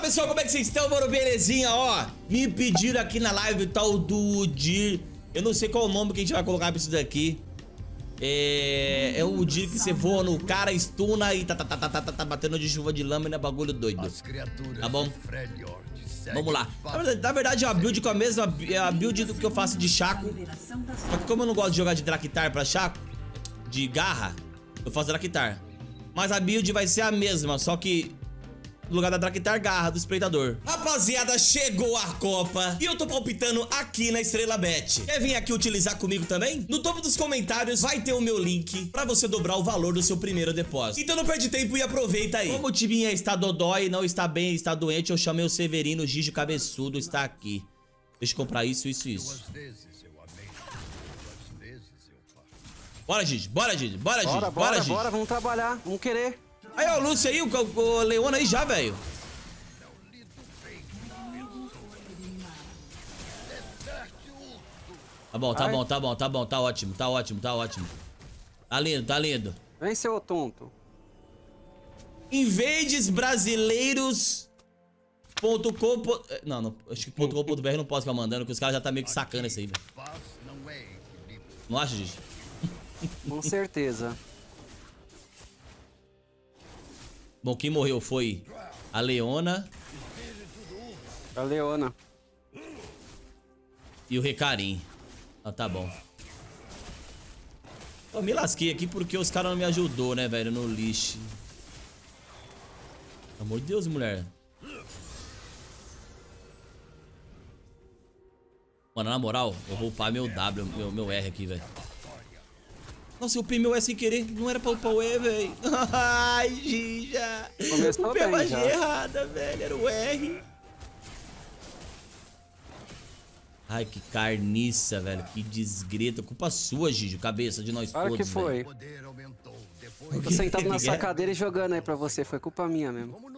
pessoal, como é que vocês estão, mano? Belezinha, ó. Me pediram aqui na live tal do Dir. Eu não sei qual o nome que a gente vai colocar pra isso daqui. É, é o dia que você voa no cara, estuna e tá, tá, tá, tá, tá, tá, tá batendo de chuva de lâmina, bagulho doido. Tá bom? Vamos lá. Na verdade, é a build com a mesma é a build do que eu faço de Chaco. Só que como eu não gosto de jogar de Draktar pra Chaco, de garra, eu faço Draktar. Mas a build vai ser a mesma, só que no lugar da Draktar Garra do Espreitador. Rapaziada, chegou a Copa e eu tô palpitando aqui na Estrela Bet. Quer vir aqui utilizar comigo também? No topo dos comentários vai ter o meu link pra você dobrar o valor do seu primeiro depósito. Então não perde tempo e aproveita aí. Como o timinha está dodói, não está bem, está doente, eu chamei o Severino, o Gigi Cabeçudo está aqui. Deixa eu comprar isso, isso, isso. Bora, Gigi, bora, Gigi, bora, Gigi, bora, bora, bora, Gigi. bora, vamos trabalhar, vamos querer. Aí, ó, o Lúcio aí, o, o Leona aí já, velho. Tá bom, tá Ai. bom, tá bom, tá bom, tá ótimo, tá ótimo, tá ótimo. Tá lindo, tá lindo. Vem, seu tonto. Invadesbrasileiros.com po- Não, não, acho que ponto .com.br não posso ficar mandando, porque os caras já tá meio que sacando isso aí, velho. Não acha, Gigi? Com certeza. Bom, quem morreu foi a Leona A Leona. e o Recarim. Ah, tá bom. Eu me lasquei aqui porque os caras não me ajudou, né, velho, no lixo. Pelo amor de Deus, mulher. Mano, na moral, eu vou upar meu W, meu, meu R aqui, velho. Nossa, eu upei meu E sem querer. Não era pra upar o E, velho. Ai, Gija. Começou Upei a bem magia já. errada, velho. Era o R. Ai, que carniça, velho. Que desgreta. Culpa sua, Gigi. Cabeça de nós Olha todos, que foi. velho. Eu tô sentado que é? cadeira e jogando aí pra você. Foi culpa minha mesmo.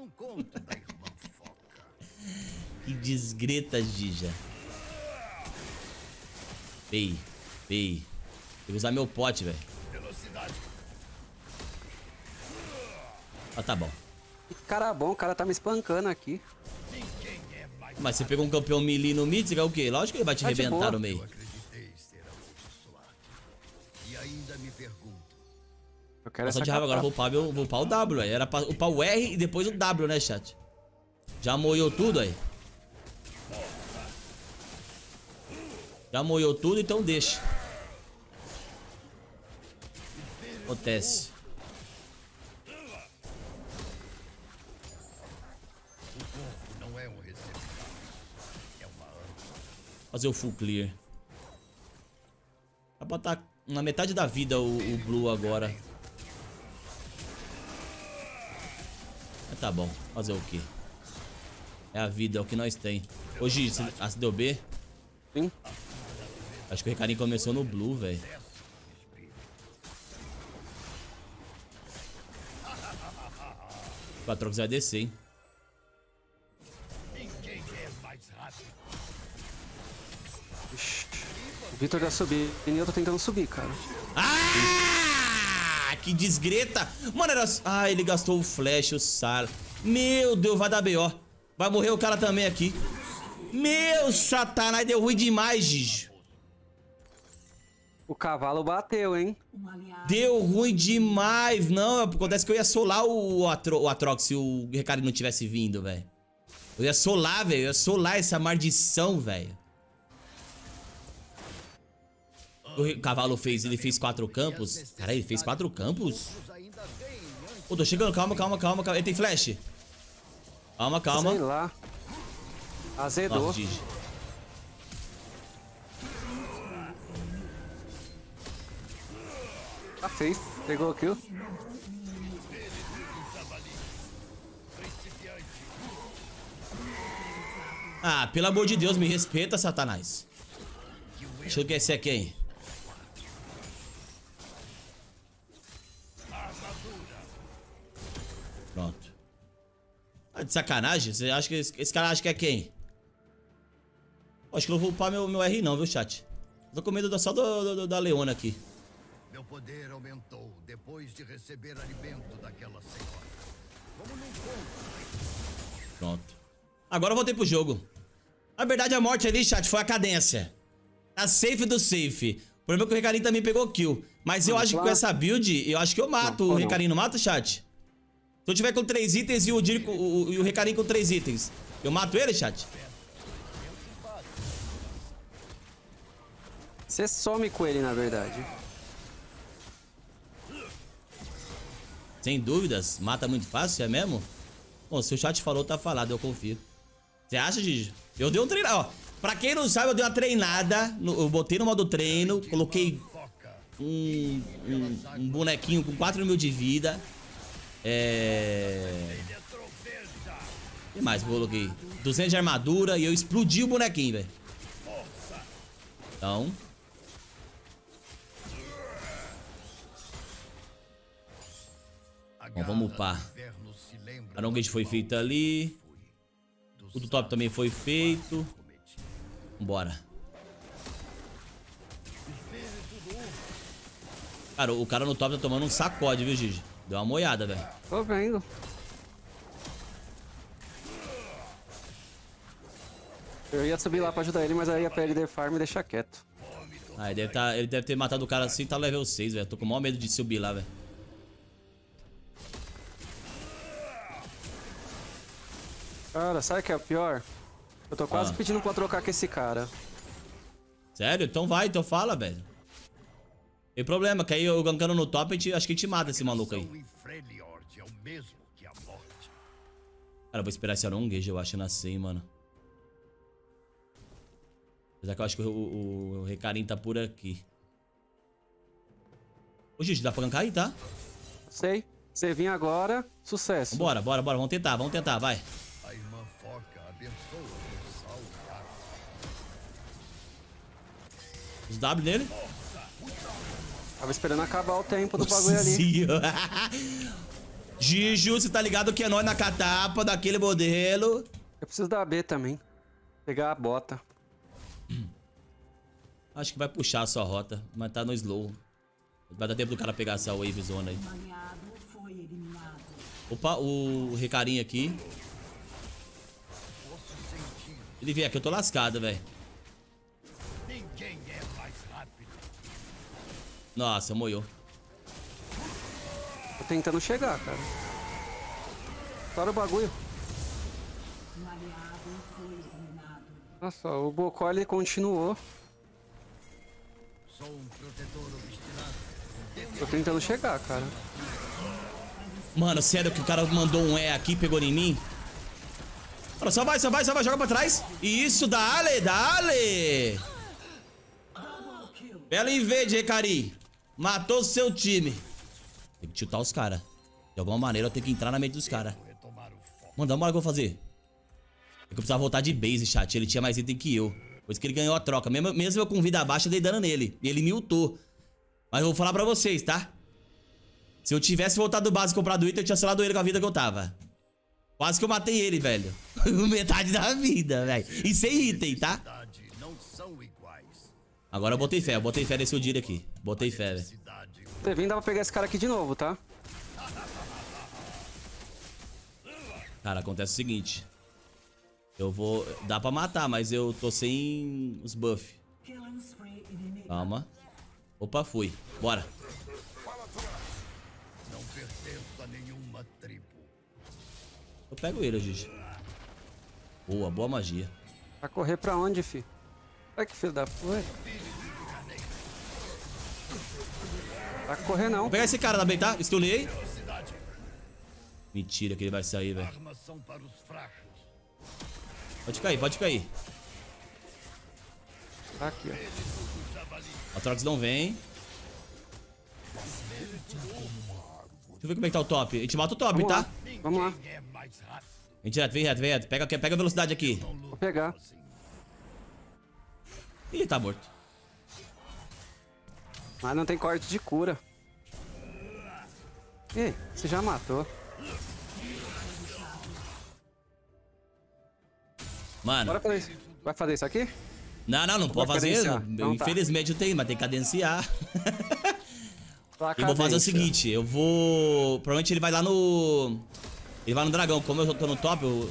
Que desgreta, Gija. Pei, pei. Tem que usar meu pote, velho. Ah, tá bom. Que cara bom, o cara tá me espancando aqui. Mas você pegou um campeão melee no mid, você quer o quê? Lógico que ele vai te Tá arrebentar no meio. Eu quero Nossa, essa de raiva agora, vou upar, meu, vou upar o W, aí. Era pra upar o R e depois o W, né, chat? Já moiou tudo aí. Já moiou tudo, então deixa. Acontece. Fazer o full clear. Vai botar na metade da vida o, o Blue agora. Mas tá bom. Fazer o quê? É a vida, é o que nós tem. Você- ah, você deu B? Sim. Acho que o Recarinho começou no Blue, velho. O Patrox vai descer, hein? O Vitor já subiu e eu tô tentando subir, cara. Ah! Que desgreta! Mano, era... Ah, ele gastou o flash, o Sara. Meu Deus, vai dar B.O. Vai morrer o cara também aqui. Meu satanás, deu ruim demais, Gigi. O cavalo bateu, hein? Deu ruim demais. Não, acontece que eu ia solar o, Atro, o Atrox se o Recari não tivesse vindo, velho. Eu ia solar, velho. Eu ia solar essa maldição, velho. O cavalo fez, ele fez quatro campos. Cara, ele fez quatro campos? Pô, tô chegando, calma, calma, calma, calma. Ele tem flash? Calma, Sei calma. lá. Azedou. Nossa, Feio. Pegou o kill. Ah, pelo amor de Deus, me respeita, Satanás. Deixa eu aqui, hein. Pronto. Ah, de sacanagem? Você acha que esse, cara acha que é quem? Acho que eu não vou upar meu, meu R não, viu, chat? Tô com medo só do, do- da Leona aqui. Meu poder aumentou depois de receber alimento daquela senhora. Como num conto. Pronto. Agora eu voltei pro jogo. Na verdade, a morte ali, chat, foi a cadência. Tá safe do safe. O problema é que o Recarim também pegou kill. Mas eu Não, acho que com essa build, eu acho que eu mato Não, o não. Recarim. Não mata, chat? Se eu tiver com três itens e o, Dir, com- o, o, e o Recarim com três itens, eu mato ele, chat? Você some com ele, na verdade. Sem dúvidas. Mata muito fácil, é mesmo? Bom, se o chat falou, tá falado, eu confio. Você acha, Gigi? Eu dei um treino, ó. Pra quem não sabe, eu dei uma treinada. no- eu botei no modo treino, coloquei um, um, um bonequinho com 4 mil de vida. É. O que mais eu coloquei? 200 de armadura e eu explodi o bonequinho, velho. Então. Bom, vamos upar. A Arongate foi feita ali. O do top também foi feito. Vambora. Cara, o cara no top tá tomando um sacode, viu, Gigi? Deu uma moiada, velho. Tô vendo. Eu ia subir lá pra ajudar ele, mas aí ia perder farm e deixar quieto. Ah, ele deve, tá, ele deve ter matado o cara assim, tá level 6, velho. Tô com o maior medo de subir lá, velho. Cara, sabe o que é o pior? Eu tô quase Ah. pedindo pra trocar com esse cara. Sério? Então vai, então fala, velho. Tem problema, que aí eu gankando no top, gente, acho que a gente mata esse maluco aí. É. Cara, eu vou esperar esse Aronguejo, eu acho, nascer, mano. Apesar que eu acho que o, o, o Recarim tá por aqui. Ô, Gigi, dá pra gankar aí, tá? Sei. Você vir agora, sucesso. Bora, bora, bora. Vamos tentar, vamos tentar, vai. Os W nele. Tava esperando acabar o tempo do bagulho ali. Giju, você tá ligado que é nós na catapa daquele modelo. Eu preciso da B também. Pegar a bota. Acho que vai puxar a sua rota, mas tá no slow. Vai dar tempo do cara pegar essa wave zona aí. Opa, o Recarim aqui. Ele vier aqui, eu tô lascado, velho. Ninguém é mais rápido. Nossa, moiou. Tô tentando chegar, cara. Para o bagulho. Nossa, o Bocó ele continuou. Sou um protetor obstinado. Tô tentando chegar, cara. Mano, sério que o cara mandou um E aqui, pegou em mim? Olha, só vai, só vai, só vai, joga pra trás. Isso, dale, dale. Belo invade, Recari. Matou seu time. Tem que tiltar os caras. De alguma maneira eu tenho que entrar na mente dos caras. O. Mano, dá uma hora que eu vou fazer. É que eu precisava voltar de base, chat. Ele tinha mais item que eu. Por isso que ele ganhou a troca. Mesmo, mesmo eu com vida baixa, eu dei dano nele. E ele me ultou. Mas eu vou falar pra vocês, tá? Se eu tivesse voltado do base e comprado item, eu tinha selado ele com a vida que eu tava. Quase que eu matei ele, velho. Metade da vida, velho. E sem item, tá? Agora eu botei fé. Eu botei fé nesse Odir aqui. Botei fé, velho. Você vindo, dá pra pegar esse cara aqui de novo, tá? Cara, acontece o seguinte. Eu vou... Dá pra matar, mas eu tô sem os buff. Calma. Opa, fui. Bora. Eu pego ele, Gigi. Boa, boa magia. Vai correr pra onde, fi? Ai, que filho da puta. Vai correr não. Vou pegar esse cara também, tá? Stunei. Mentira que ele vai sair, velho. Pode cair, pode cair. Tá aqui, ó. A Trox não vem. Deixa eu ver como é que tá o top. A gente mata o top, Vamos tá? lá. Vamos lá. Vem direto, vem reto, vem reto. Pega, pega a velocidade aqui. Vou pegar. Ih, tá morto. Mas não tem corte de cura. Ei, você já matou. Mano, Bora fazer isso. Vai fazer isso aqui? não, não, não pode Vai fazer. cadenciar. Então tá. Infelizmente eu tenho, mas tem que cadenciar. Eu vou fazer o seguinte, eu vou... Provavelmente ele vai lá no... Ele vai no dragão. Como eu tô no top, o...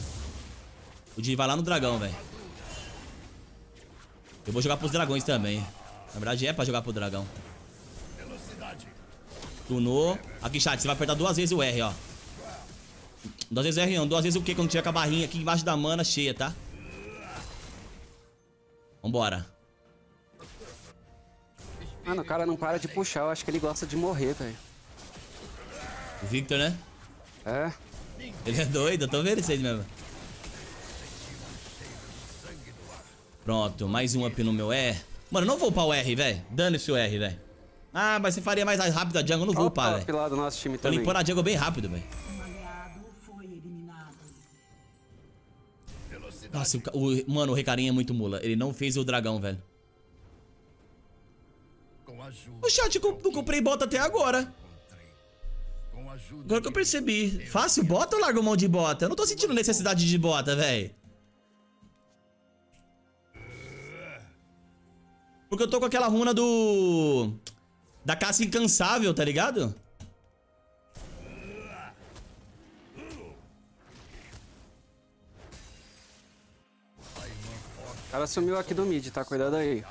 O Di vai lá no dragão, velho. Eu vou jogar pros dragões também. Na verdade é pra jogar pro dragão. Tunou. Aqui, chat, você vai apertar duas vezes o R, ó. Duas vezes o R não, duas vezes o Q quando tiver com a barrinha aqui embaixo da mana cheia, tá? Vambora. Mano, o cara não para de puxar. Eu acho que ele gosta de morrer, velho. O Victor, né? É. Ele é doido, eu tô vendo isso aí mesmo. Pronto, mais um up no meu R. Mano, eu não vou upar o R, velho. Dane-se o R, velho. Ah, mas você faria mais rápido a jungle, não vou upar, velho. Tô também. limpando a jungle bem rápido, velho. Nossa, o, o- mano, o Recarinha é muito mula. Ele não fez o dragão, velho. O chat, não comprei bota até agora. Agora que eu percebi. Fácil bota ou largo mão de bota? Eu não tô sentindo necessidade de bota, velho. Porque eu tô com aquela runa do... Da caça incansável, tá ligado? O cara sumiu aqui do mid, tá? Cuidado aí.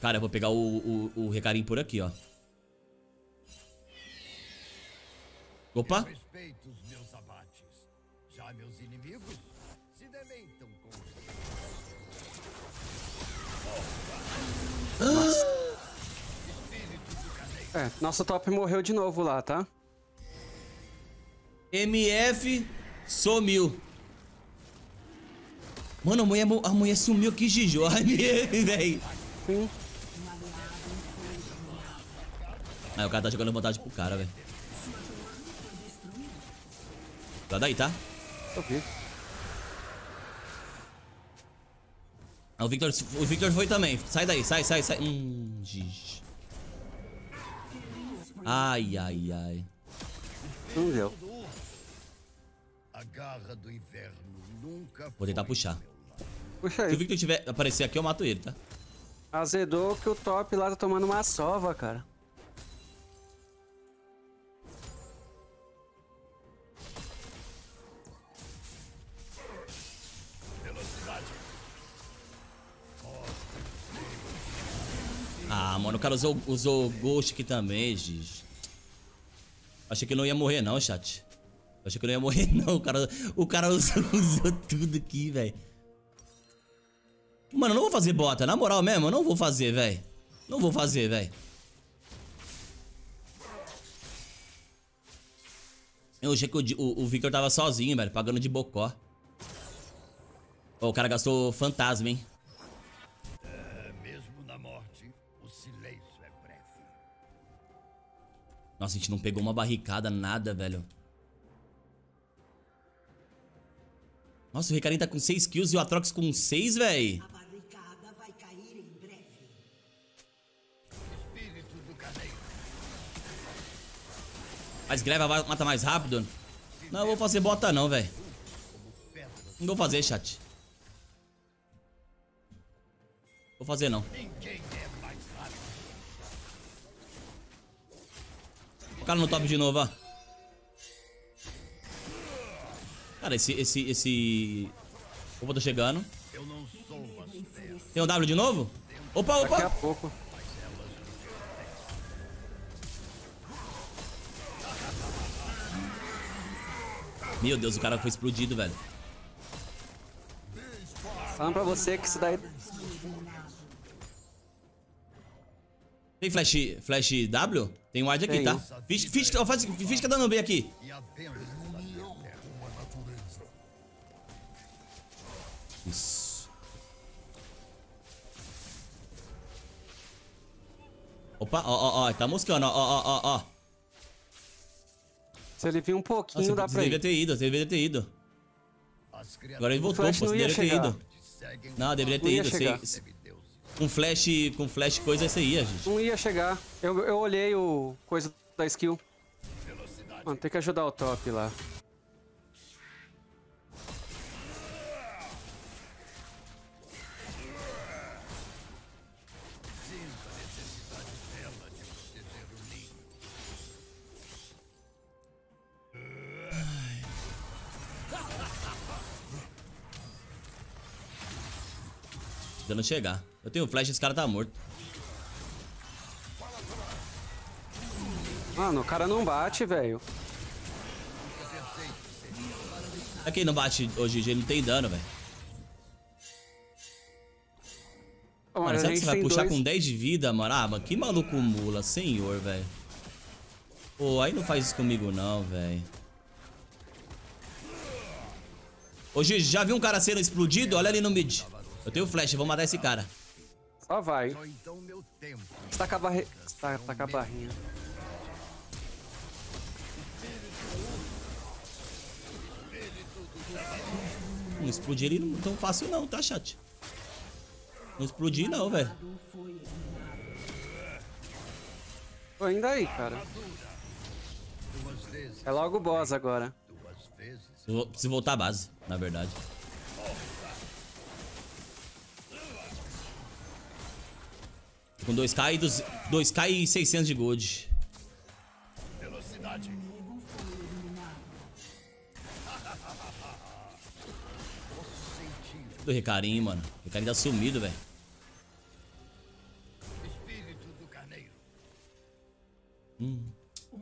Cara, eu vou pegar o, o, o recarim por aqui, ó. Opa. Respeito os meus abates. Já meus inimigos se deleitam com os É, nosso top morreu de novo lá, tá? MF sumiu. Mano, a mulher, a mulher sumiu aqui, Gijo. A MF, velho. Sim. Aí o cara tá jogando vontade pro cara, velho. Tá daí, tá? Eu vi. Ah, O Victor, o Victor foi também. Sai daí, sai, sai, sai. Hum, giz. Ai, ai, ai. Não deu. Vou tentar puxar. Puxa Se o aí. Victor tiver aparecer aqui, eu mato ele, tá? Azedou que o top lá tá tomando uma sova, cara. Mano, o cara usou, usou Ghost aqui também, giz. Achei que não ia morrer, não, chat. Achei que não ia morrer, não. O cara, o cara usou, usou tudo aqui, velho. Mano, eu não vou fazer bota. Na moral mesmo, eu não vou fazer, velho. Não vou fazer, velho. Eu achei que o, o, o Victor tava sozinho, velho, pagando de bocó. Ó, o cara gastou fantasma, hein? Nossa, a gente não pegou uma barricada, nada, velho. Nossa, o Ricarinho tá com 6 kills e o Atrox com 6, velho. A barricada vai cair em breve. Espírito do cadeiro. Mas greva vai- mata mais rápido. Não, eu vou fazer bota não, velho. Não vou fazer, chat. Vou fazer não. Cara no top de novo, ó. Cara, esse, esse, esse... Opa, tô chegando. As trevas. Tem um W de novo? Opa, Daqui a opa! pouco. Meu Deus, o cara foi explodido, velho. Falando pra você que isso daí. Tem flash, flash W? Tem ward aqui, Tem. tá? Fiz, fiz, ó, faz, fiz dando B aqui. Isso. Opa, ó, ó, ó, tá moscando, ó, ó, ó, ó. Se ele vir um pouquinho, Nossa, dá você pra ir. ter ido, você deveria ter ido. Agora ele voltou, pô, você ia deveria ter chegar. ido. Não, deveria ter ido. chegar com flash, com flash coisa, você ia, gente. Não ia chegar. Eu, eu olhei o coisa da skill. Mano, tem que ajudar o top lá. não chegar. Eu tenho flash, esse cara tá morto. Mano, o cara não bate, velho. É quem não bate hoje, ele não tem dano, velho. Mano, será que você vai puxar dois- com 10 de vida, mano? Ah, mano, que maluco mula, senhor, velho. Pô, aí não faz isso comigo não, velho. Ô, Gigi, já viu um cara sendo explodido? Olha ali no mid. Eu tenho flash, eu vou matar esse cara. Só vai. Só então com a barre... Está, tá com a barrinha. Não explodir ele não tão fácil não, tá, chat? Não explodir não, velho. Tô indo aí, cara. É logo o boss agora. duas vezes. Eu vou- Preciso voltar à base, na verdade. Com 2k e, dos- 2k e 600 de gold. Velocidade. Do Recarim, mano. O Recarim tá sumido, velho. o espírito do carneiro. Um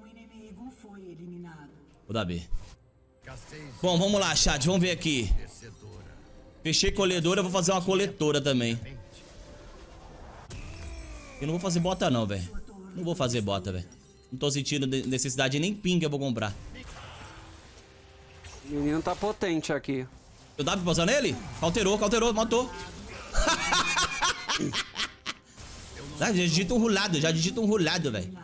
inimigo foi eliminado. Vou dar B. Bom, vamos lá, chat. Vamos ver aqui. Fechei colhedora, eu vou fazer uma coletora também. Eu não vou fazer bota não, velho. Não vou fazer bota, velho. Não tô sentindo de- necessidade nem ping eu vou comprar. O menino tá potente aqui. Eu dá pra passar nele? Cauterou, cauterou, matou. Já digita um rulado, já digita um rulado, velho.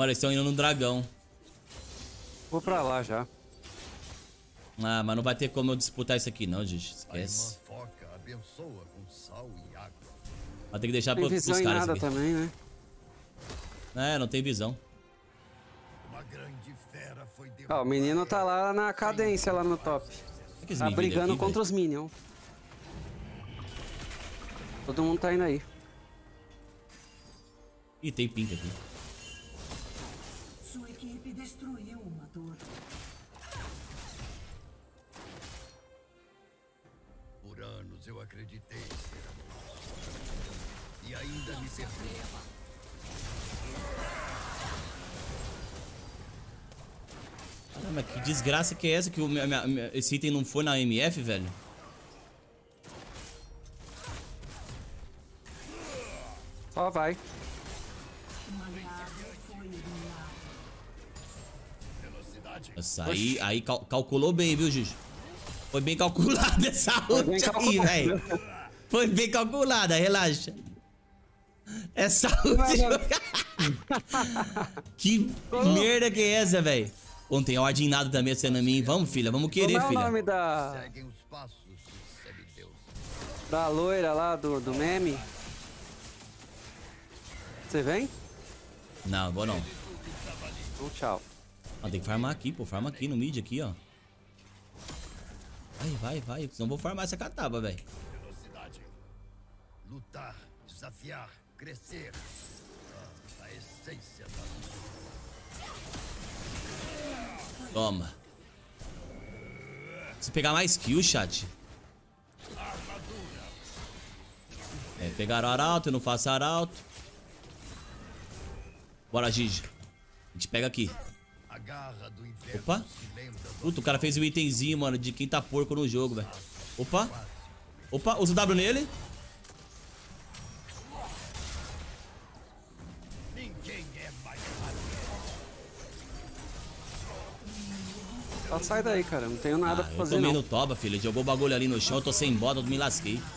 Mano, eles estão indo no dragão. Vou pra lá já. Ah, mas não vai ter como eu disputar isso aqui não, gente. Esquece. foca abençoa com sal e água. Vai ter que deixar Tem pros em caras nada aqui. também, né? É, não tem visão. Uma grande fera foi Ó, o menino tá lá na cadência, lá no top. Tá brigando aqui, contra velho? os minions. Todo mundo tá indo aí. Ih, tem pink aqui. E ainda me perdi. Caramba, que desgraça que é essa que o, minha- minha- esse item não foi na MF, velho? Só vai. Nossa, aí, aí cal- calculou bem, viu, Gigi? Foi bem calculada essa ult aí, velho. Foi bem calculada, relaxa. Essa ult... que merda que é essa, velho? Ontem a ordem nada também sendo a mim. Vamos, filha, vamos querer, Como é o filha. nome da, Seguem os passos de semideus. da loira lá do, do meme? Você vem? Não, vou não. Então tchau. Ah, tem que farmar aqui, pô. Farma aqui no mid, aqui, ó. Vai, vai, vai. Senão eu vou farmar essa cataba, velho. Lutar, desafiar, crescer. Ah, a essência da luta. Toma. Se pegar mais kill, chat. É, pegaram arauto, eu não faço arauto. Bora, Gigi. A gente pega aqui. Opa. Puta, o cara fez o itemzinho, mano, de quem tá porco no jogo, velho. Opa. Opa, usa o W nele. Só sai daí, cara. Não tenho nada Ah, pra eu fazer tomei não. no toba, filho. Jogou o bagulho ali no chão, eu tô sem bota, eu me lasquei.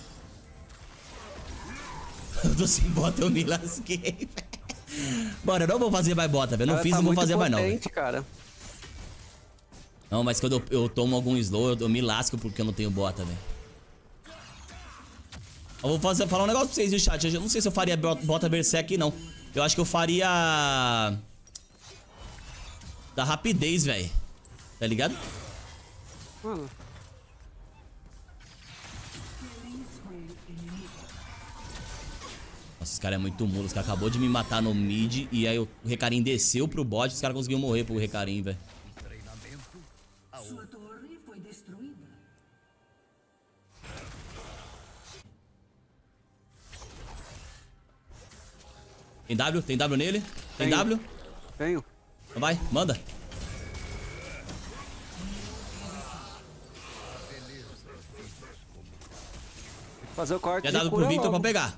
Eu tô sem bota, eu me lasquei, velho. Bora, eu não vou fazer mais bota, velho. Não Cara, fiz, tá não vou fazer mais não. potente, cara. Não, mas quando eu, eu tomo algum slow, eu, eu me lasco porque eu não tenho bota, velho. Eu vou fazer, falar um negócio pra vocês, viu, chat? Eu não sei se eu faria bo- bota berserk, não. Eu acho que eu faria... Da rapidez, velho. Tá ligado? Mano. Nossa, esse cara é muito mulo. Esse cara acabou de me matar no mid. E aí o Recarim desceu pro bot. Os caras conseguiram morrer pro Recarim, velho. Sua torre foi destruída. Tem W? Tem W nele? Tem Tem. W? Tenho. Então vai, manda. Fazer o corte de dado pro Victor pra logo. pegar.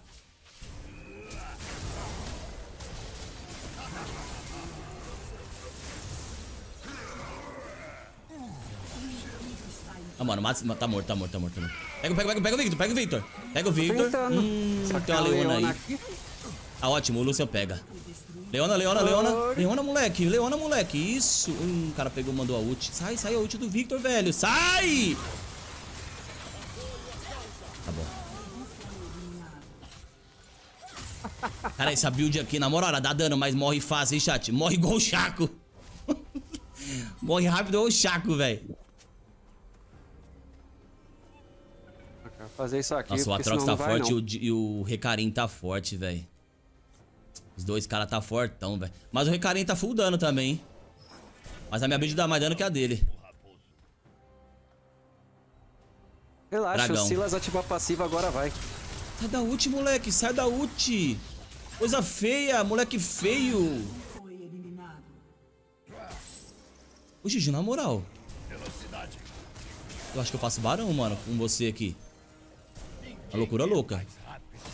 Ah, mano, mata, tá morto, tá morto, tá morto, tá morto. Pega, pega, pega, pega o Victor, pega o Victor. Pega o Victor. Hum, tem uma Leona aí. aqui. Tá ótimo, o Lucian pega. Leona, Leona, Leona. Leona, moleque. Leona, moleque. Isso. Hum, o cara pegou, mandou a ult. Sai, sai a ult do Victor, velho. Sai! Cara, essa build aqui, na moral, ela dá dano, mas morre fácil, hein, chat? Morre igual o Chaco. morre rápido igual o Chaco, velho. Fazer isso aqui. Nossa, o Atrox tá não forte e o, e o Recarim tá forte, velho. Os dois caras tá fortão, velho. Mas o Recarim tá full dano também, hein? Mas a minha build dá mais dano que a dele. Relaxa, Dragão. o Silas ativa a passiva, agora vai. Sai da ult, moleque. Sai da ult. Coisa feia, moleque feio. Ô, Gigi, na moral. Eu acho que eu faço barão, mano, com você aqui. Uma loucura louca.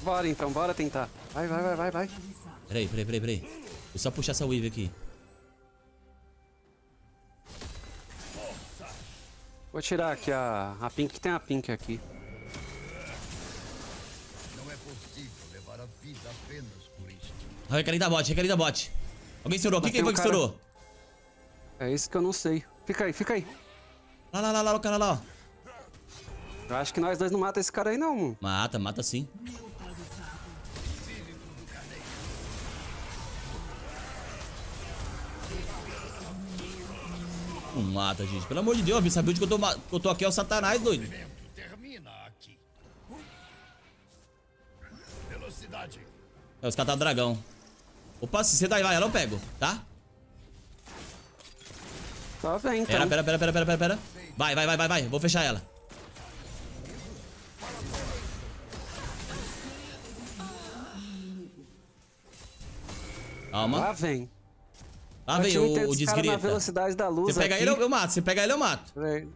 Bora então, bora tentar. Vai, vai, vai, vai, vai. Peraí, peraí, peraí, peraí. Deixa eu só puxar essa wave aqui. Vou tirar aqui a, a pink, tem a pink aqui. Não é possível levar a vida apenas por isto. Ah, Recarim da bot, Recarim da bot. Alguém estourou. Quem, tem foi um que cara- estourou? É isso que eu não sei. Fica aí, fica aí. Lá, lá, lá, lá, o cara lá, ó. Eu acho que nós dois não mata esse cara aí não, mano. Mata, mata sim. Não mata, gente. Pelo amor de Deus, essa build que eu tô, que eu tô aqui é o satanás, doido. É, os caras tá dragão. Opa, se você dá lá, ela eu pego, tá? Tá bem, então. Pera, pera, pera, pera, pera, pera, pera. Vai, vai, vai, vai, vai. Vou fechar ela. Calma. Lá vem. Lá vem o, o na desgrita. velocidade da luz Você pega aqui. ele, eu, eu mato. Você pega ele, eu mato. Peraí,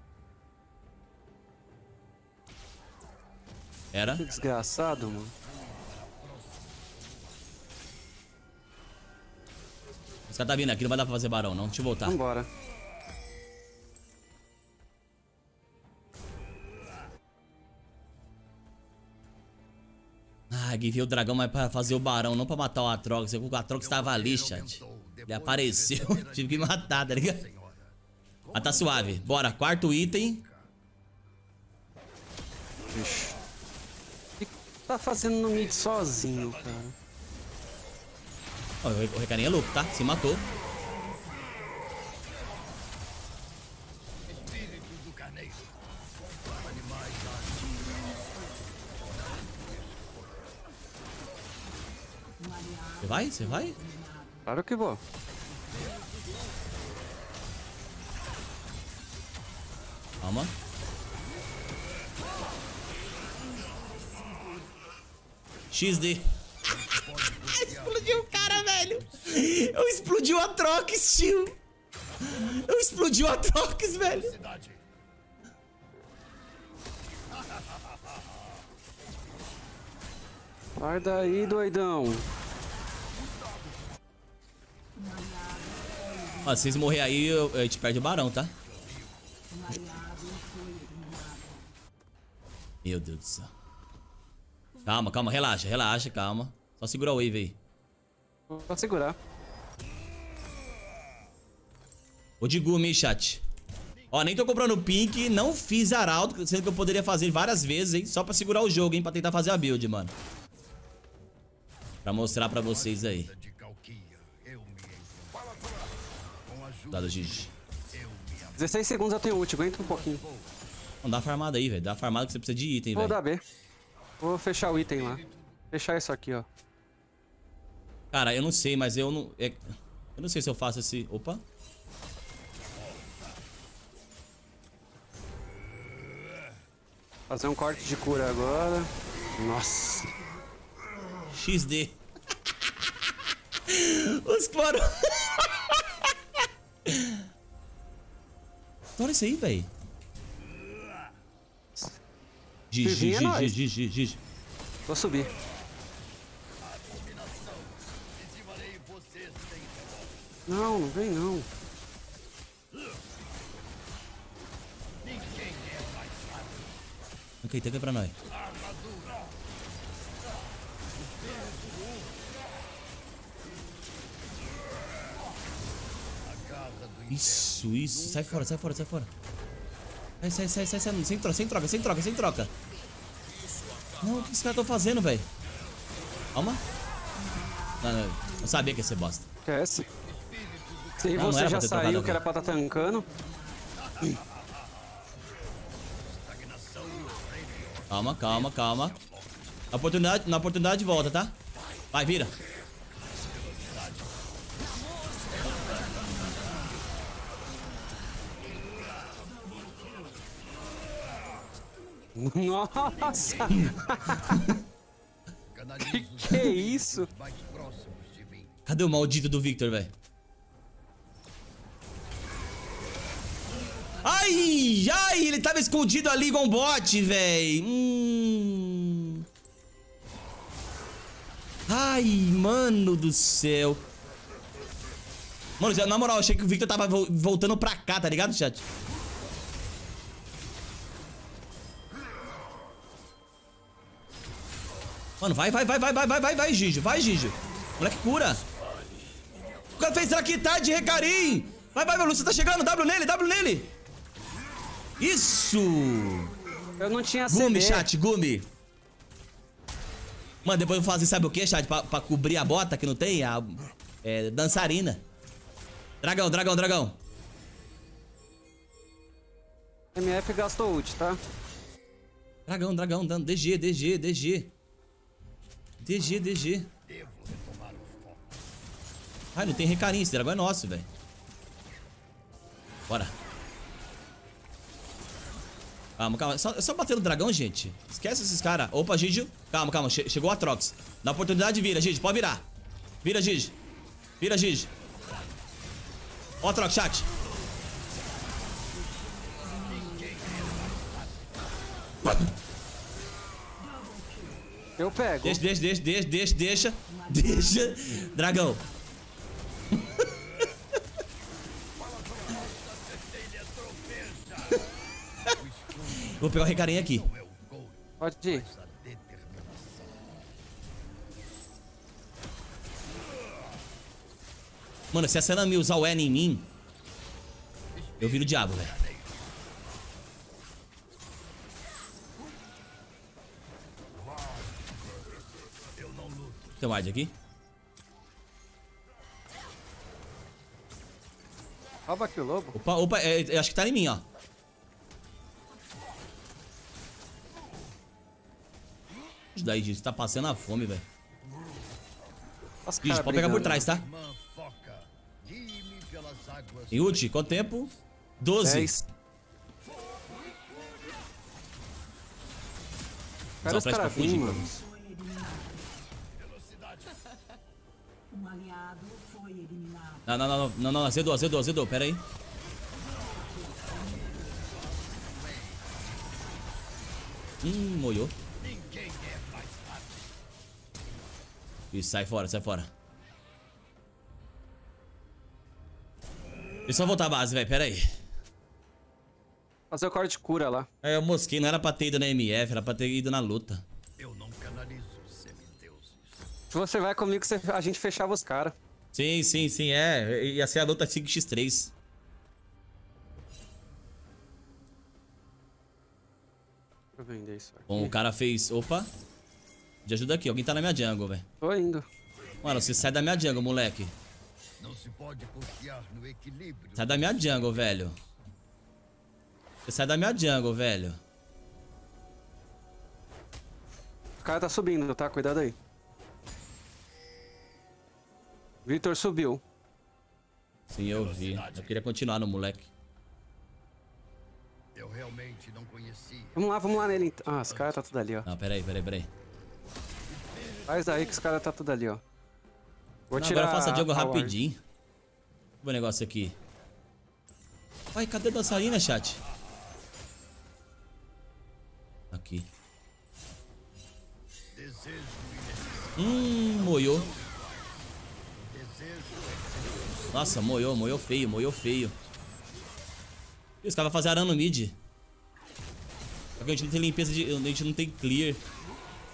Era. Que desgraçado, mano. Os caras tá vindo aqui, não vai dar pra fazer barão, não. Deixa eu voltar. Vambora. Ah, Gui veio o dragão, mas pra fazer o barão, não pra matar o Atrox. O Atrox tava ali, chat. Ele apareceu, tive que matar, tá ligado? Mas tá suave. Bora, quarto item. Ixi. O que tá fazendo no mid sozinho, cara? Ó, o Re- o Recarinha é louco, tá? Se matou. Você vai? Você vai? Claro que vou. Calma. XD. Velho. Eu explodi o Atrox, tio. Eu explodi o Atrox, velho. Sai daí, doidão. Ó, se vocês morrer aí, eu- a gente perde o barão, tá? Meu Deus do céu. Calma, calma, relaxa, relaxa, calma. Só segura a wave aí. Vou segurar. Ô de Gumi, chat. Ó, nem tô comprando pink, não fiz arauto, sendo que eu poderia fazer várias vezes, hein? Só pra segurar o jogo, hein? Pra tentar fazer a build, mano. Pra mostrar pra vocês aí. De calquia. Eu me encontro. Com a ajuda Dado Gigi. 16 segundos eu tenho ult, aguenta um pouquinho. Não, dá farmada aí, velho. Dá farmada que você precisa de item, Vou velho. dar B. Vou fechar o item lá. Fechar isso aqui, ó. Cara, eu não sei, mas eu não... é- Eu não sei se eu faço esse... Opa. Fazer um corte de cura agora. Nossa. XD. Os cloro... Olha isso aí, velho. É GG, nóis. GG, GG. Vou subir. Não, não vem não. Ok, tem que ir pra nós. Isso, isso. Sai fora, sai fora, sai fora. Sai, sai, sai, sai, sai. Sem troca, sem troca, sem troca, sem troca. Não, o que os caras estão fazendo, velho? Calma. Não, não, eu sabia que ia ser bosta. Esquece. Se Não, não você era já saiu, que era pra estar tancando. Calma, calma, calma. Na oportunidade, na oportunidade volta, tá? Vai, vira. Nossa! Que isso? próximos de mim. Cadê o maldito do Victor, velho? Ai, ai, ele tava escondido ali igual um bot, velho. Hum. Ai, mano do céu. Mano, na moral, achei que o Victor tava vo- voltando pra cá, tá ligado, chat? Mano, vai, vai, vai, vai, vai, vai, vai, vai, Gigi. Vai, Gigi. Moleque cura. O cara fez traquitade de recarim. Vai, vai, meu Lúcio, tá chegando. W nele, W nele. Isso. Eu não tinha Gumi, CD. chat, Gumi. Mano, depois eu vou fazer, sabe o que, chat? Pra, pra cobrir a bota que não tem? A é, dançarina. Dragão, dragão, dragão. MF gastou ult, tá? Dragão, dragão, dan- DG, DG, DG. DG, DG. Ai, não tem recarinho, esse dragão é nosso, velho. Bora. Calma, calma. Só, é só bater no dragão, gente. Esquece esses caras. Opa, Gigi. Calma, calma. Che- chegou a Trox. Na oportunidade, vira, Gigi. Pode virar. Vira, Gigi. Vira, Gigi. Ó, a Trox, chat. Eu pego. Deixa, deixa, deixa, deixa, deixa, deixa. Deixa. Dragão. Vou pegar o recarinho aqui. Pode ir. Mano, se a Sanami usar o N em mim, eu viro o diabo, velho. Tem um ward aqui? Rouba aqui o lobo. Opa, opa, é, é, acho que tá em mim, ó. isso daí, gente. Tá passando a fome, velho. Gente, pode pegar por trás, tá? Yuti, quanto tempo? 12. 10. Cara, os mano. Não, não, não, não, não, azedou, azedou, azedou, pera aí. Hum, molhou. Isso, sai fora, sai fora. Deixa eu só voltar à base, velho, pera aí. Fazer o corte de cura lá. É, eu mosquei, não era pra ter ido na MF, era pra ter ido na luta. Eu não canalizo semideuses. Se você vai comigo, a gente fechava os caras. Sim, sim, sim, é. Ia ser a luta 5x3. Deixa eu vender isso aqui. Bom, o cara fez. Opa. De ajuda aqui, alguém tá na minha jungle, velho. Tô indo. Mano, você sai da minha jungle, moleque. Não se pode confiar no equilíbrio. Sai da minha jungle, velho. Você sai da minha jungle, velho. O cara tá subindo, tá? Cuidado aí. Vitor subiu. Sim, eu vi. Eu queria continuar no moleque. Eu realmente não conhecia. Vamos lá, vamos lá nele então. Ah, os caras tá tudo ali, ó. Não, peraí, peraí, peraí. Faz daí que os caras tá tudo ali, ó. Vou Não, tirar agora faça jogo rapidinho. O negócio aqui. Ai, cadê a dançarina, chat? Aqui. Hum, moiou. Nossa, moiou, moiou feio, moiou feio. E os caras vão fazer arana no mid. Só que a gente não tem limpeza de. A gente não tem clear.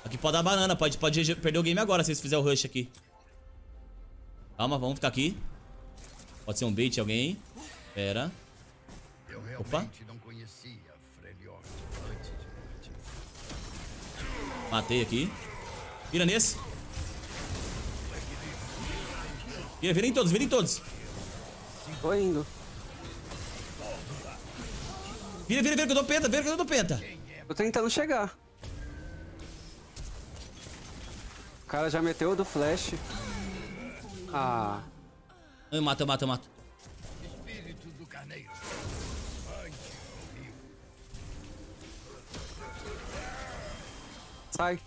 Aqui pode dar banana, pode, pode perder o game agora se eles fizerem o rush aqui. Calma, vamos ficar aqui. Pode ser um bait alguém. Pera. Eu Opa. realmente não conhecia Freljord antes de partir. Matei aqui. Vira nesse. Vira, virem todos, virem todos. Tô indo. Vira, vira, vira que eu dou penta, vira que eu dou penta. Tô tentando chegar. O cara já meteu o do flash. Ah, Eu mato, eu mato, eu mato. Espírito do carneiro. Sai.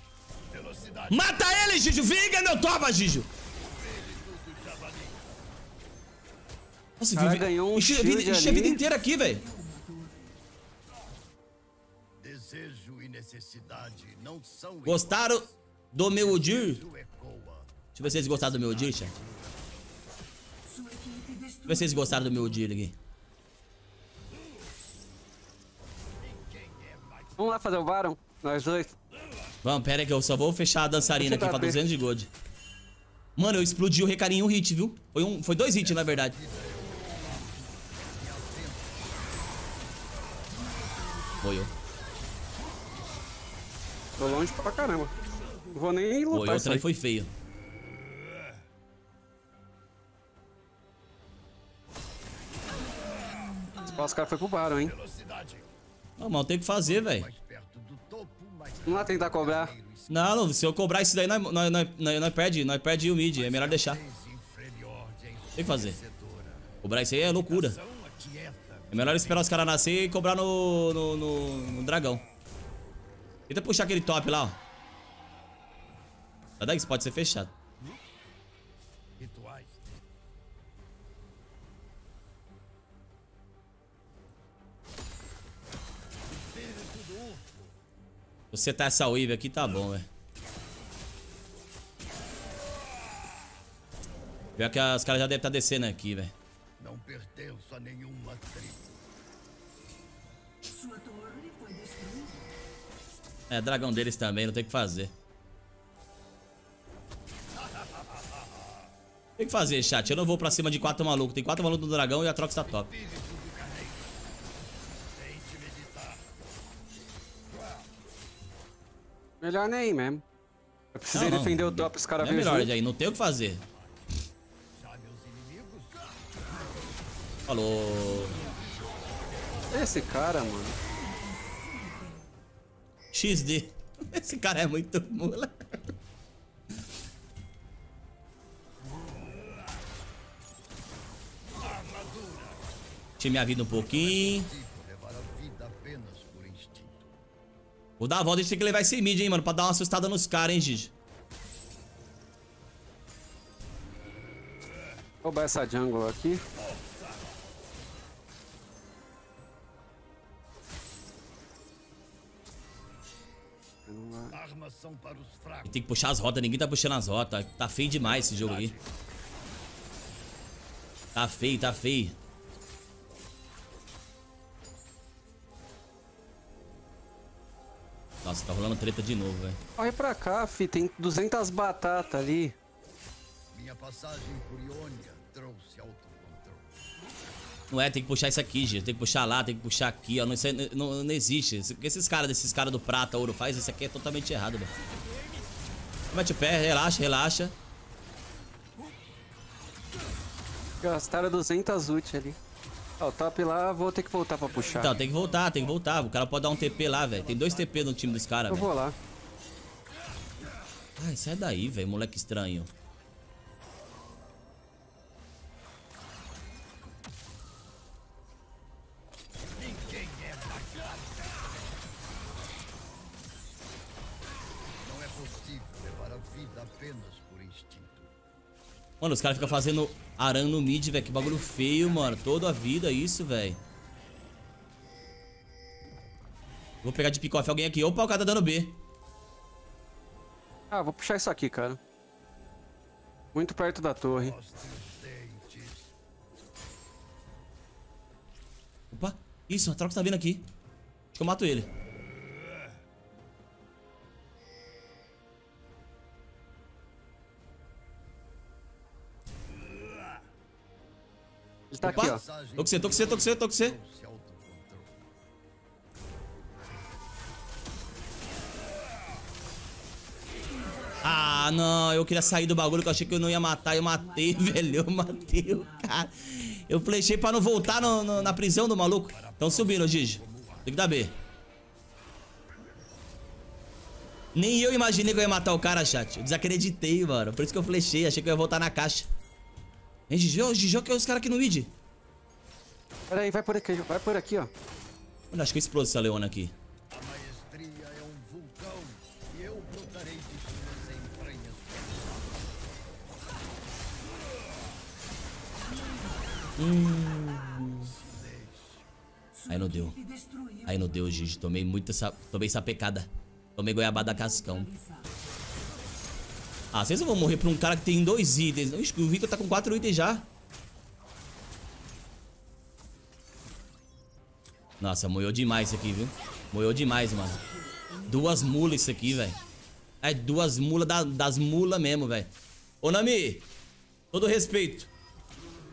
Velocidade. Mata ele, Gijo! Vinga, meu toma, Gijo! Nossa, O cara vi- ganhou um enchi, a vida, enchi a vida inteira aqui, velho. Desejo e necessidade não são Gostaram do meu Udir? Deixa eu ver se vocês gostaram do meu Udir, chat. Deixa eu ver se vocês gostaram do meu Udir aqui. Vamos lá fazer o Baron? Nós dois. Vamos, pera aí que eu só vou fechar a dançarina aqui pra dar 200 de gold. Mano, eu explodi o recarinho em um hit, viu? Foi, um, foi dois hits, na verdade. Foi eu. Tô longe pra caramba. Não vou nem lutar isso também aí. foi feio. Os caras foi pro Baron, hein? Não, mas tem que fazer, velho. Vamos lá tentar cobrar. Não, não, se eu cobrar isso daí, nós, nós, nós, nós, nós perde, nós perde o mid, é melhor deixar. Tem que fazer. Cobrar isso aí é loucura. É melhor esperar os caras nascer e cobrar no, no, no, no dragão. Tenta puxar aquele top lá, ó. Sai daí, isso pode ser fechado. Rituais. Você tá essa wave aqui, tá bom, velho. Pior que os caras já devem estar descendo aqui, velho. Não pertenço a nenhuma tribo. Sua torre foi destruída. É, dragão deles também, não tem o que fazer. Tem que fazer, chat. Eu não vou pra cima de quatro malucos. Tem quatro malucos no dragão e a troca está top. Melhor nem mesmo. Eu precisei Não, não. defender o top, os caras Não é melhor, aí. Não tem o que fazer. Falou. Esse cara, mano. XD. Esse cara é muito mula. Tinha minha vida um pouquinho. Vou dar a volta, a gente tem que levar esse mid, hein, mano, pra dar uma assustada nos caras, hein, Gigi. Vou roubar essa jungle aqui. Tem que puxar as rotas, ninguém tá puxando as rotas. Tá feio demais esse jogo aqui. Tá feio, tá feio. Nossa, tá rolando treta de novo, velho. Olha pra cá, fi. Tem 200 batatas ali. Minha passagem por Iônia trouxe autocontrole. Não é, tem que puxar isso aqui, Gigi. Tem que puxar lá, tem que puxar aqui, ó. Não, isso aí não, não existe. Esse- Esses caras desses caras do prata, ouro faz, isso aqui é totalmente errado, velho. Mete o pé, relaxa, relaxa. Gastaram 200 ult ali. Ó, o top lá, vou ter que voltar pra puxar. Então, tem que voltar, tem que voltar. O cara pode dar um TP lá, velho. Tem dois TP no time dos caras, Eu velho. vou lá. Ai, sai daí, velho, moleque estranho. Mano, os caras ficam fazendo aran no mid, velho. Que bagulho feio, mano. Toda a vida isso, velho. Vou pegar de pick-off alguém aqui. Opa, o cara tá dando B. Ah, vou puxar isso aqui, cara. Muito perto da torre. Opa, isso, a troca tá vindo aqui. Acho que eu mato ele. Ele tá Opa. aqui, ó. Tô com você, tô com você, tô com você, tô com você. Ah, não, eu queria sair do bagulho que eu achei que eu não ia matar. Eu matei, velho. Eu matei o cara. Eu flechei pra não voltar no- no- na prisão do maluco. Tão subindo, Gigi. Tem que dar B. Nem eu imaginei que eu ia matar o cara, chat. Eu desacreditei, mano. Por isso que eu flechei. Achei que eu ia voltar na caixa. Gigi? Ô, Gigi, que é os caras aqui no mid. Pera aí, vai por aqui, vai por aqui, ó. Mano, acho que eu explodo essa leona aqui. A maestria é um vulcão e eu brotarei de suas entranhas. Aí não deu. Aí não deu, Gigi. Tomei muita sa... Tomei sapecada. Tomei goiabada cascão. Ah, vocês não vão morrer pra um cara que tem dois itens. O Victor tá com quatro itens já. Nossa, moiou demais isso aqui, viu? Moiou demais, mano. Duas mulas isso aqui, velho. É duas mulas da- das mulas mesmo, velho. Ô, Nami. Todo respeito.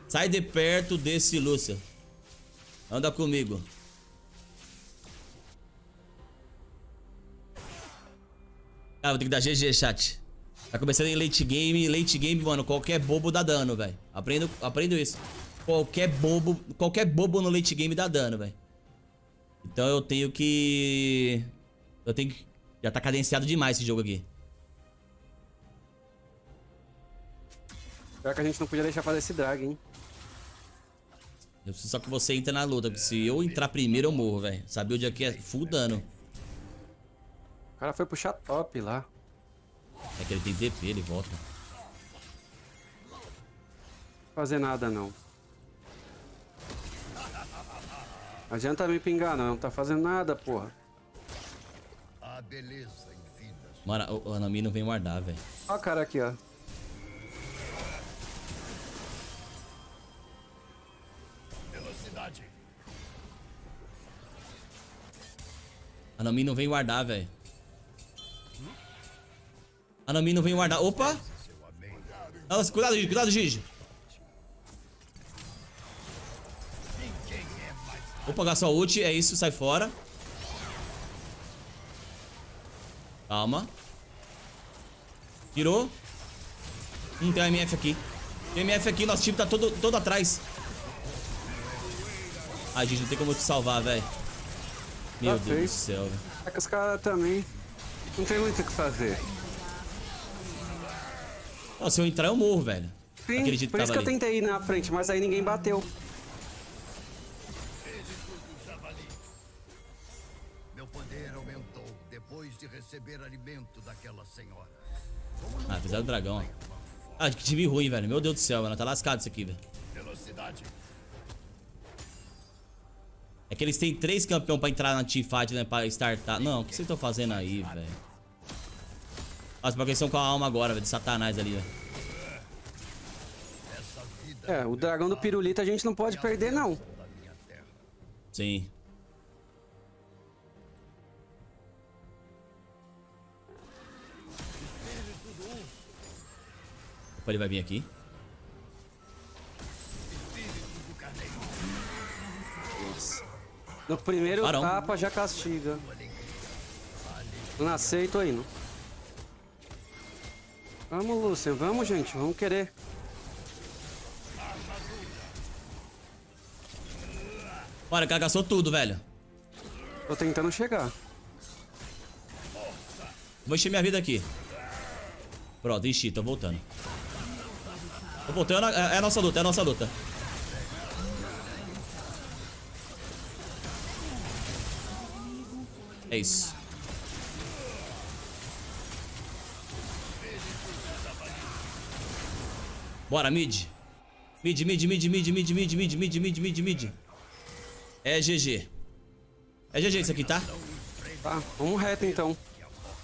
Sai de perto desse Lúcia. Anda comigo. Ah, vou ter que dar GG, chat. Tá começando em late game. Late game, mano, qualquer bobo dá dano, velho. Aprendo, aprendo isso. Qualquer bobo, qualquer bobo no late game dá dano, velho. Então eu tenho que... Eu tenho que... Já tá cadenciado demais esse jogo aqui. Pior que a gente não podia deixar fazer esse drag, hein. Eu preciso só que você entre na luta, porque se eu entrar primeiro eu morro, velho. Sabe onde aqui é full dano. O cara foi puxar top lá. É que ele tem TP, ele volta. Fazer nada, não. Não adianta me pingar, não. Não tá fazendo nada, porra. A beleza. Mano, o Anami não vem guardar, velho. Ó o cara aqui, ó. Velocidade. Anami não vem guardar, velho. Anami não vem guardar. Opa! Nossa, cuidado, Gigi, cuidado, Gigi. Pagar sua ult, é isso, sai fora. Calma. Tirou. Hum, tem um MF aqui. Tem MF aqui, nosso time tá todo, todo atrás. Ai, Gigi, não tem como te salvar, velho. Meu Tá Deus feio. do céu, velho. É que os caras também. Não tem muito o que fazer. Ó, se eu entrar, eu morro, velho. Sim, jeito por que isso que eu ali. tentei ir na frente, mas aí ninguém bateu. Meu poder aumentou depois de receber alimento daquela senhora. Ah, fizeram o dragão, ó. Ah, que time ruim, velho. Meu Deus do céu, mano. Tá lascado isso aqui, velho. Velocidade. É que eles têm três campeões pra entrar na teamfight, né? Pra startar. Não, o que vocês estão fazendo aí, velho? Nossa, porque eles estão com a alma agora, velho. De satanás ali, velho. É, o dragão do pirulito a gente não pode perder, não. Sim. Opa, ele vai vir aqui. No primeiro Barão. tapa já castiga. Não aceito tô indo. Vamos, Lucian, vamos, gente, vamos querer. Bora, o cara gastou tudo, velho. Tô tentando chegar. Vou encher minha vida aqui. Pronto, enchi, tô voltando. Tô voltando, é é a nossa luta, é a nossa luta. É isso. Bora, mid. Mid, mid, mid, mid, mid, mid, mid, mid, mid, mid, mid. É GG. É GG isso aqui, tá? Tá, vamos reto então.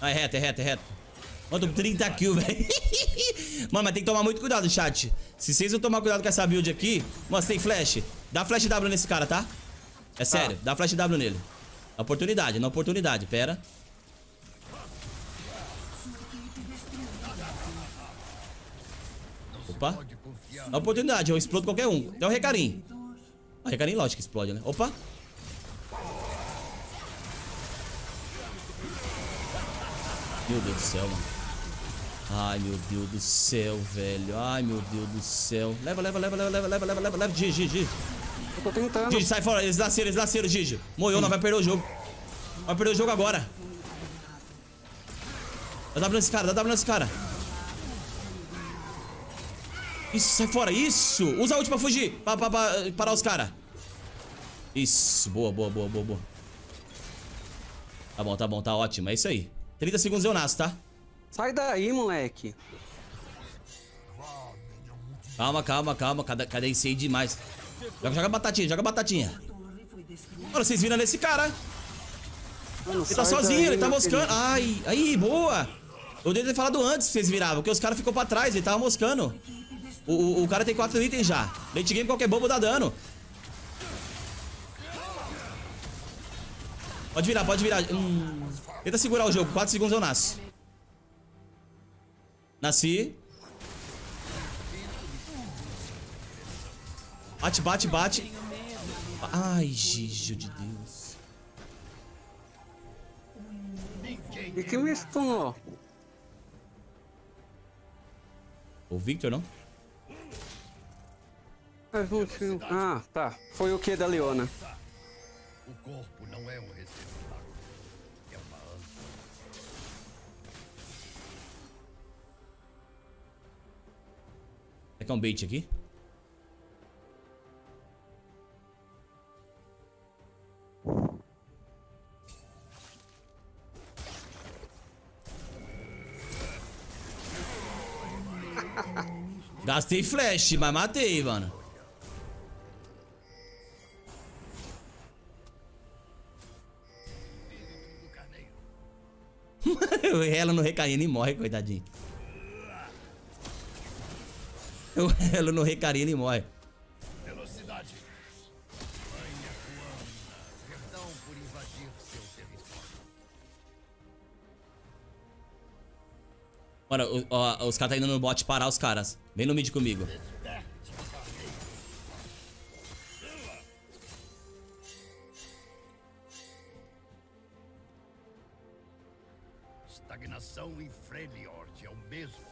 Ah, é reto, é reto, é reto. Mano, tô com 30 kills, velho. Mano, mas tem que tomar muito cuidado, chat. Se vocês não tomar cuidado com essa build aqui... Mano, tem flash? Dá flash W nesse cara, tá? É sério, dá flash W nele. Na oportunidade, na oportunidade, pera. Opa. Confiar. Na oportunidade, eu explodo qualquer um. Até o Recarim. Ah, Recarim, lógico que explode, né? Opa. Meu Deus do céu, mano. Ai, meu Deus do céu, velho. Ai, meu Deus do céu. Leva, leva, leva, leva, leva, leva, leva, leva, leva. Gigi, Gigi. Eu tô tentando. Gigi, sai fora. Eles nasceram, eles nasceram, Gigi. Moiou, não vai perder o jogo. Vai perder o jogo agora. Dá W nesse cara, dá W nesse cara. Isso, sai fora, isso! Usa a ult pra fugir, pra, pra- pra parar os caras. Isso, boa, boa, boa, boa, boa. Tá bom, tá bom, tá ótimo, é isso aí. 30 segundos eu nasço, tá? Sai daí, moleque. Calma, calma, calma, cada, cadenciei demais. Joga, joga batatinha, joga batatinha. Olha, vocês viram nesse cara. Mano, Ele tá sozinho, daí, ele tá moscando. querido. Ai, aí, boa. Eu devia ter falado antes que vocês viravam, porque os caras ficou pra trás, ele tava moscando. O, o, o cara tem quatro itens já. Late game, qualquer bobo dá dano. Pode virar, pode virar. Hum. Tenta segurar o jogo, 4 segundos eu nasço. Nasci. Bate, bate, bate. Ai, Gijo de Deus. E que me stunou? O Victor, não? Ah, tá. Foi o que da Leona? O corpo não é um receptáculo. É uma ânsia. Será que é um bait aqui? Gastei flash, mas matei, mano. o Elo no recaína e morre, coitadinho. O Elo no recaína e morre. Velocidade. Perdão por invadir seu território. Mano, o- ó, os caras tá indo no bot parar os caras. Vem no mid comigo.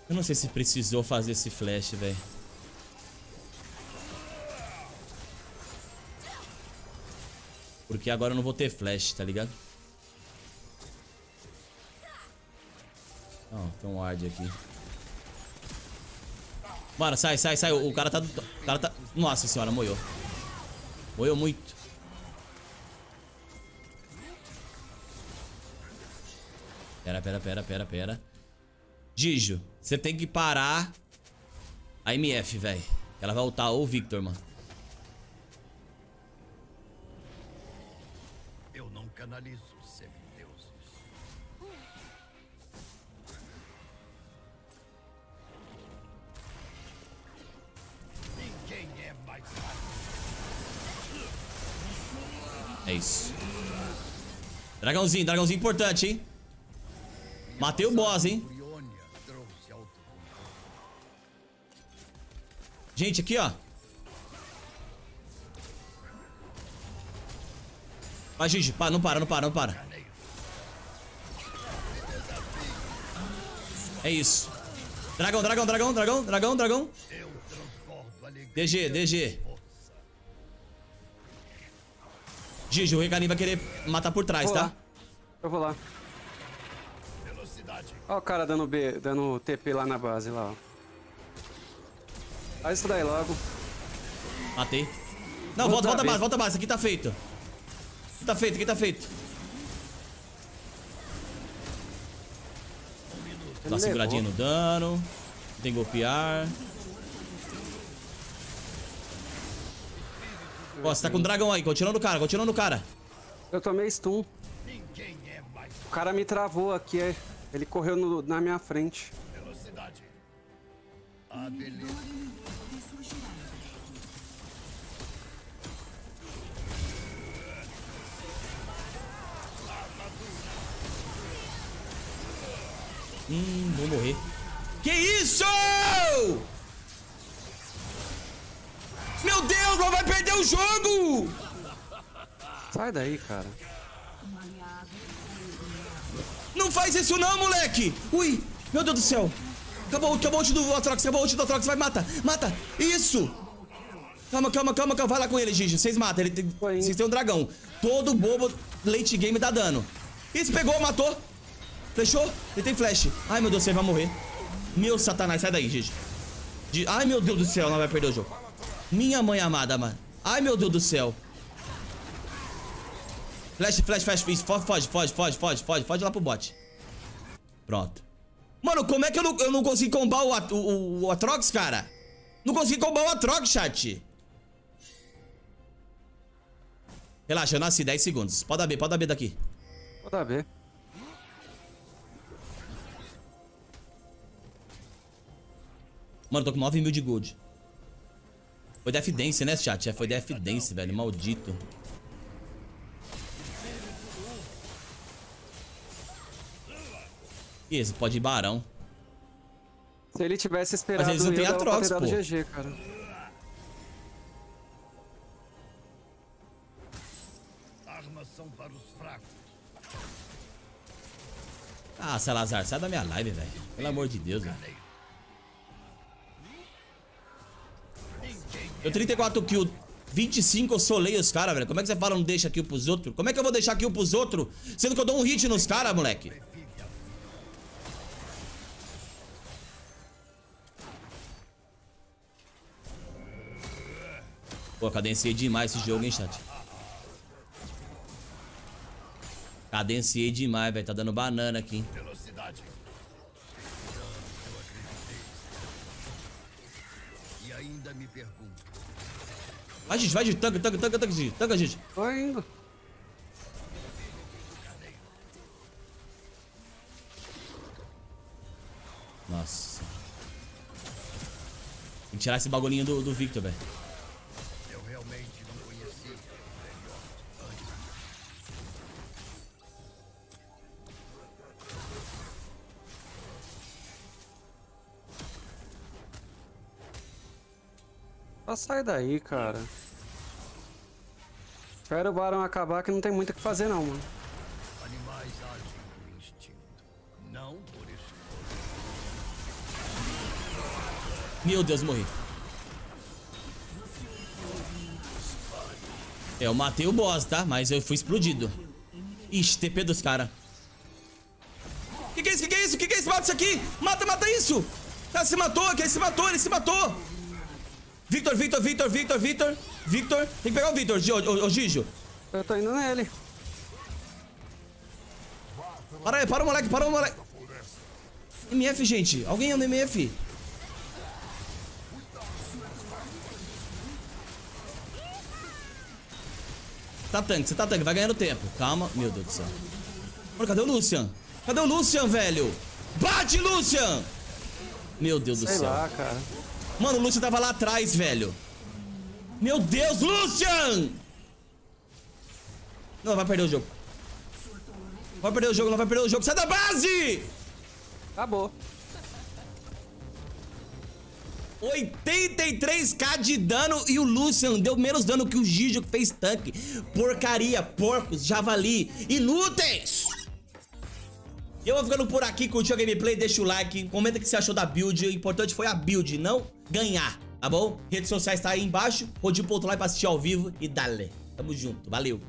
Eu não sei se precisou fazer esse flash, velho. Porque agora eu não vou ter flash, tá ligado? Ó, tem um ward aqui. Bora, sai, sai, sai. O cara tá... O cara tá... Nossa senhora, moiou. Moiou muito. Pera, pera, pera, pera, pera. Gijo, você tem que parar a MF, velho. Ela vai ultar o Victor, mano. Eu não canalizo semideuses. Ninguém é mais. É isso. Dragãozinho, dragãozinho importante, hein? Matei o boss, hein? Gente, aqui, ó. Vai, Gigi. Pa, não para, não para, não para. É isso. Dragão, dragão, dragão, dragão, dragão, dragão. DG, DG. Gigi, o Recarim vai querer matar por trás, Vou tá? lá. Eu vou lá. Ó o cara dando B, dando TP lá na base lá, ó. Aí isso daí logo. Matei. Não, volta, volta base, volta base. Aqui tá feito. Aqui tá feito, aqui tá feito. Dá uma seguradinha no dano. Tem golpear. Ó, você tá com o dragão aí. Continua no cara, continua no cara. Eu tomei stun. O cara me travou aqui. É. Ele correu no, na minha frente. Velocidade. Ah, Hum, vou morrer. Que isso? Meu Deus, vai perder o jogo! Sai daí, cara. Não faz isso não, moleque! Ui, meu Deus do céu! Acabou, acabou o ult do Atrox, acabou o ult do Atrox, vai, mata, mata! Isso! Calma, calma, calma, calma, vai lá com ele, Gigi, vocês matam, ele tem, vocês têm um dragão. Todo bobo late game dá dano. Isso, pegou, matou. Flechou, ele tem flash. Ai, meu Deus, você vai morrer. Meu satanás, sai daí, Gigi. Gi- Ai, meu Deus do céu, não vai perder o jogo. Minha mãe amada, mano. Ai, meu Deus do céu. Flash, flash, flash. Foge, foge, foge, foge, foge, foge, lá pro bot. Pronto. Mano, como é que eu não, eu não consegui combar o, At- o, o, Atrox, cara? Não consegui combar o Atrox, chat. Relaxa, eu nasci 10 segundos. Pode dar B, pode dar B daqui. Vou dar B. Mano, tô com 9 mil de gold. Foi Death Dance, né, chat? É, foi Death Dance, velho. Maldito. Ih, Esse pode ir barão. Se ele tivesse esperado eles não têm pra Atrox, pô. GG, cara. Armas são para os fracos. Ah, Salazar, sai da minha live, velho. Pelo amor de Deus, velho. Eu 34 kills, 25 eu solei os caras, velho. Como é que você fala não deixa kill pros outros? Como é que eu vou deixar kill pros outros? Sendo que eu dou um hit nos caras, moleque. Pô, cadenciei demais esse jogo, hein, chat. Cadenciei demais, velho. Tá dando banana aqui, hein. Ainda me pergunto. Vai, gente, vai, gente. Tanca, tanca, tanca, tanca, gente. Tanca, gente. Tô indo. Nossa. Tem que tirar esse bagulhinho do, do Victor, velho. Sai daí, cara. Espera o Barão acabar que não tem muito o que fazer não, mano. Animais agem por instinto. Não por escolha. Meu Deus, morri. É, eu matei o boss, tá? Mas eu fui explodido. Ixi, TP dos caras. Que que é isso? Que que é isso? Que que é isso? Mata isso aqui! Mata, mata isso! Cara, se matou, que ele se matou, ele se matou! Victor, Victor, Victor, Victor, Victor, Victor. Tem que pegar o Victor, ô, ô, Gijo. Eu tô indo nele. Para aí, para o moleque, para o moleque. MF, gente. Alguém anda MF. Tá tanque, você tá tanque, vai ganhando tempo. Calma, meu Deus do céu. Mano, cadê o Lucian? Cadê o Lucian, velho? Bate, Lucian! Meu Deus do Sei céu. lá, cara. Mano, o Lucian tava lá atrás, velho. Meu Deus, Lucian! Não, vai perder o jogo. Vai perder o jogo, não vai perder o jogo. Sai da base! Acabou. 83k de dano e o Lucian deu menos dano que o Gijo que fez tanque. Porcaria, porcos, javali, inúteis! Eu vou ficando por aqui, curtiu a gameplay, deixa o like, comenta o que você achou da build. O importante foi a build, não ganhar, tá bom? Redes sociais tá aí embaixo, rodinho pro outro lado pra assistir ao vivo e dale. Tamo junto, valeu!